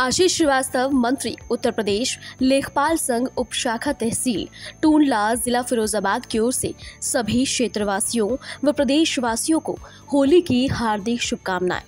आशीष श्रीवास्तव, मंत्री उत्तर प्रदेश, लेखपाल संघ उप शाखा तहसील टूनला जिला फिरोजाबाद की ओर से सभी क्षेत्रवासियों व प्रदेशवासियों को होली की हार्दिक शुभकामनाएँ।